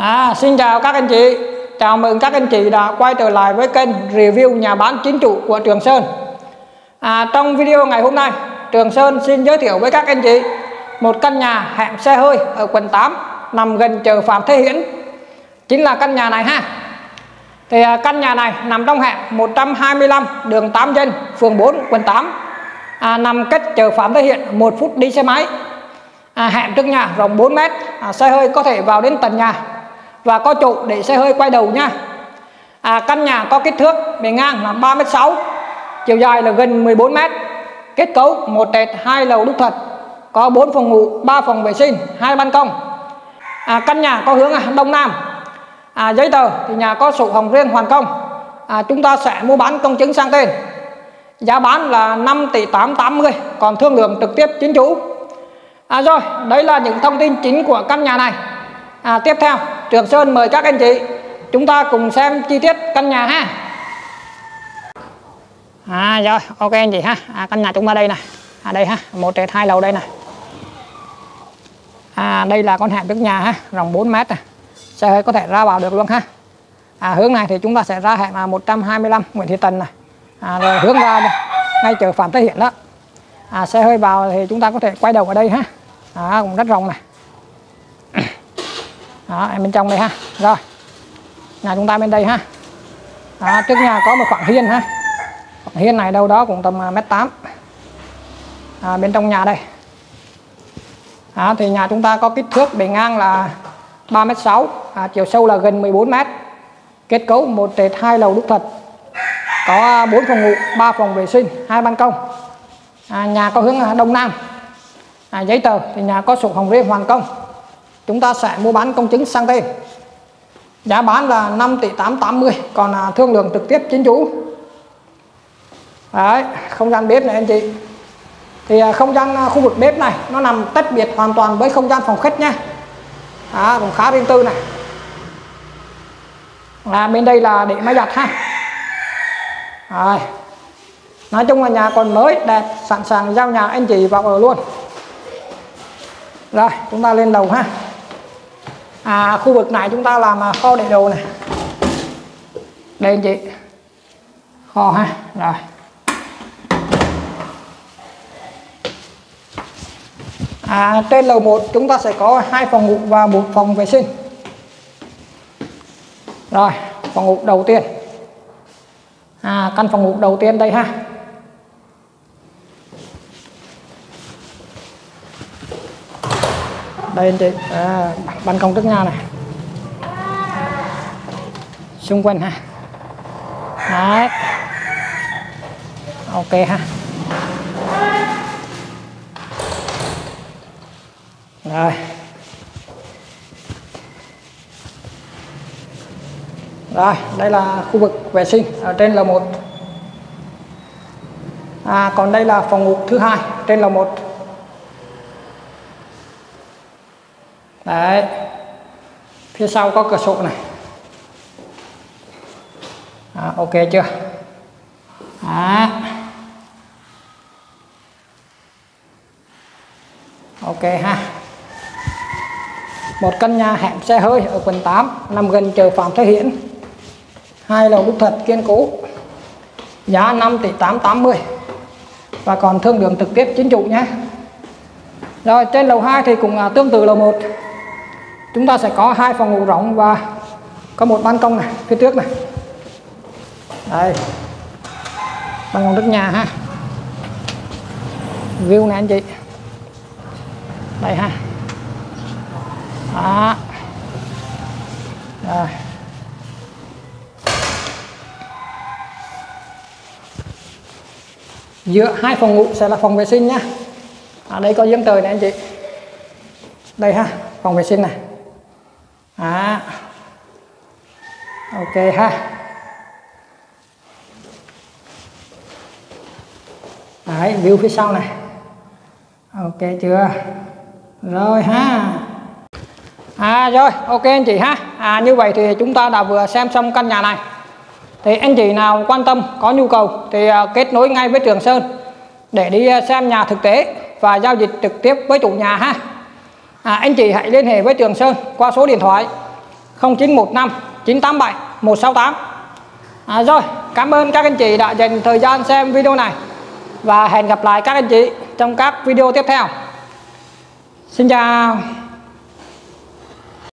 À, xin chào các anh chị. Chào mừng các anh chị đã quay trở lại với kênh review nhà bán chính chủ của Trường Sơn. À, Trong video ngày hôm nay Trường Sơn xin giới thiệu với các anh chị Một căn nhà hẻm xe hơi ở quận 8 Nằm gần chợ Phạm Thế Hiển. Chính là căn nhà này ha. Thì à, căn nhà này nằm trong hẻm 125 đường 8 dân phường 4 quận 8 à, Nằm cách chợ Phạm Thế Hiển một phút đi xe máy. À, Hẻm trước nhà rộng 4 mét. À, Xe hơi có thể vào đến tận nhà và có trụ để xe hơi quay đầu nha à, căn nhà có kích thước bề ngang là 3m6 chiều dài là gần 14m kết cấu một trệt hai lầu đúc thật có 4 phòng ngủ 3 phòng vệ sinh hai ban công. À, căn nhà có hướng đông nam. À, giấy tờ thì nhà có sổ hồng riêng hoàn công. À, chúng ta sẽ mua bán công chứng sang tên. Giá bán là 5 tỷ 880 còn thương lượng trực tiếp chính chủ. À, rồi đấy là những thông tin chính của căn nhà này. À, tiếp theo. Trường Sơn mời các anh chị chúng ta cùng xem chi tiết căn nhà ha. À rồi ok anh chị ha. À, căn nhà chúng ta đây này. À đây ha một trệt hai lầu đây này. À đây là con hẻm trước nhà ha rộng 4 mét này xe hơi có thể ra vào được luôn ha. À hướng này thì chúng ta sẽ ra hẻm là 125 Nguyễn Thị Tần này. À, rồi hướng ra đây, ngay chợ Phạm Thế Hiển đó. À, xe hơi vào thì chúng ta có thể quay đầu ở đây ha. À, cũng rất rộng này đó em bên trong đây ha. Rồi. Nhà chúng ta bên đây ha. Đó, trước nhà có một khoảng hiên ha. Khoảng hiên này đâu đó cũng tầm à, mét tám. À, bên trong nhà đây. Đó, thì nhà chúng ta có kích thước bề ngang là 3 mét 6 à, chiều sâu là gần 14 mét. Kết cấu một trệt hai lầu đúc thật. Có 4 phòng ngủ 3 phòng vệ sinh hai ban công. À, nhà có hướng à, đông nam. À, giấy tờ thì nhà có sổ hồng riêng hoàn công chúng ta sẽ mua bán công chứng sang tên. Giá bán là 5 tỷ 880 còn à, thương lượng trực tiếp chính chủ. Đấy không gian bếp này anh chị. Thì à, không gian à, khu vực bếp này nó nằm tách biệt hoàn toàn với không gian phòng khách nha à, cũng khá riêng tư này. Là bên đây là để máy giặt ha. Rồi. Nói chung là nhà còn mới đẹp sẵn sàng giao nhà anh chị vào ở luôn. Rồi chúng ta lên lầu ha à, khu vực này chúng ta làm à, kho để đồ này. Đây anh chị. Kho ha rồi. À, trên lầu 1 chúng ta sẽ có hai phòng ngủ và một phòng vệ sinh. Rồi phòng ngủ đầu tiên. À, căn phòng ngủ đầu tiên đây ha. Đây anh chị. À, ban công trước nhà này. Xung quanh ha. Đấy. Ok ha. Rồi. Rồi đây là khu vực vệ sinh. Ở trên lầu 1 à còn đây là phòng ngủ thứ hai trên lầu 1 đấy. Phía sau có cửa sổ này. À, ok chưa? À. ok ha. Một căn nhà hẻm xe hơi ở quận 8 nằm gần chợ Phạm Thế Hiển. Hai lầu đúc thật kiên cố. Giá 5 tỷ 880 và còn thương lượng trực tiếp chính chủ nhé. Rồi trên lầu 2 thì cũng à, tương tự lầu 1 chúng ta sẽ có hai phòng ngủ rộng và có một ban công này, phía trước này. Đây. Ban công trước nhà ha. View này anh chị. Đây ha. Đó. Rồi. Giữa hai phòng ngủ sẽ là phòng vệ sinh nhá. Ở đây có giếng trời này anh chị. Đây ha, phòng vệ sinh này à. ok ha. Đấy, view phía sau này. Ok chưa? Rồi ha. À rồi ok anh chị ha. À như vậy thì chúng ta đã vừa xem xong căn nhà này. Thì anh chị nào quan tâm có nhu cầu thì à, kết nối ngay với Trường Sơn để đi à, xem nhà thực tế và giao dịch trực tiếp với chủ nhà ha à, anh chị hãy liên hệ với Trường Sơn qua số điện thoại 0915 987 168 à, rồi cảm ơn các anh chị đã dành thời gian xem video này và hẹn gặp lại các anh chị trong các video tiếp theo. Xin chào.